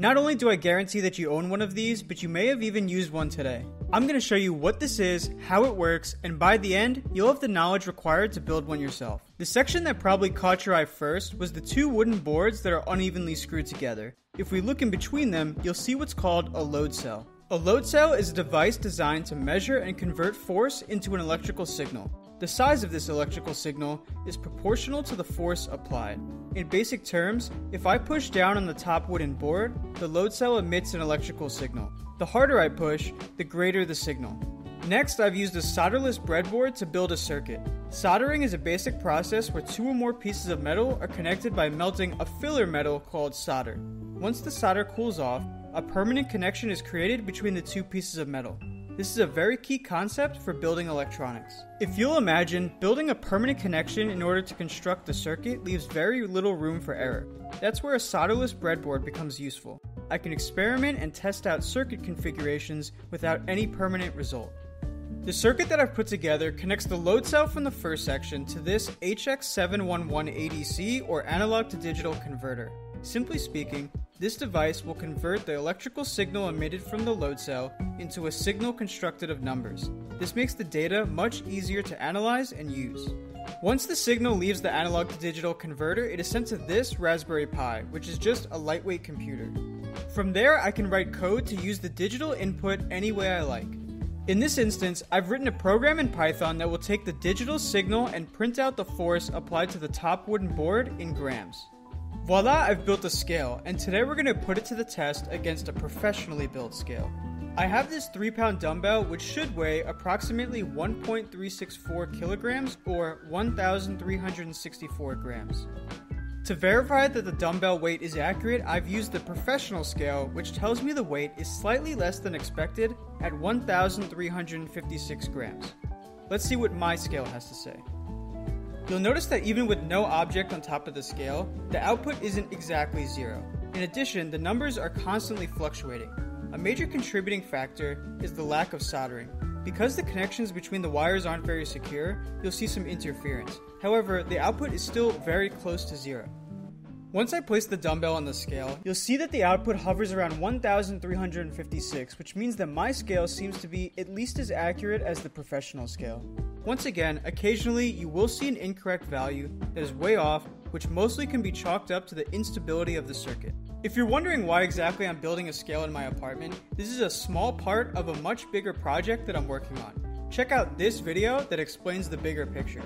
Not only do I guarantee that you own one of these, but you may have even used one today. I'm going to show you what this is, how it works, and by the end, you'll have the knowledge required to build one yourself. The section that probably caught your eye first was the two wooden boards that are unevenly screwed together. If we look in between them, you'll see what's called a load cell. A load cell is a device designed to measure and convert force into an electrical signal. The size of this electrical signal is proportional to the force applied. In basic terms, if I push down on the top wooden board, the load cell emits an electrical signal. The harder I push, the greater the signal. Next, I've used a solderless breadboard to build a circuit. Soldering is a basic process where two or more pieces of metal are connected by melting a filler metal called solder. Once the solder cools off, a permanent connection is created between the two pieces of metal. This is a very key concept for building electronics. If you'll imagine, building a permanent connection in order to construct the circuit leaves very little room for error. That's where a solderless breadboard becomes useful. I can experiment and test out circuit configurations without any permanent result. The circuit that I've put together connects the load cell from the first section to this HX711 ADC or analog to digital converter. Simply speaking, this device will convert the electrical signal emitted from the load cell into a signal constructed of numbers. This makes the data much easier to analyze and use. Once the signal leaves the analog to digital converter, it is sent to this Raspberry Pi, which is just a lightweight computer. From there, I can write code to use the digital input any way I like. In this instance, I've written a program in Python that will take the digital signal and print out the force applied to the top wooden board in grams. Voila, I've built a scale, and today we're going to put it to the test against a professionally built scale. I have this 3 pound dumbbell which should weigh approximately 1.364 kilograms or 1,364 grams. To verify that the dumbbell weight is accurate, I've used the professional scale, which tells me the weight is slightly less than expected at 1,356 grams. Let's see what my scale has to say. You'll notice that even with no object on top of the scale, the output isn't exactly zero. In addition, the numbers are constantly fluctuating. A major contributing factor is the lack of soldering. Because the connections between the wires aren't very secure, you'll see some interference. However, the output is still very close to zero. Once I place the dumbbell on the scale, you'll see that the output hovers around 1356, which means that my scale seems to be at least as accurate as the professional scale. Once again, occasionally you will see an incorrect value that is way off, which mostly can be chalked up to the instability of the circuit. If you're wondering why exactly I'm building a scale in my apartment, this is a small part of a much bigger project that I'm working on. Check out this video that explains the bigger picture.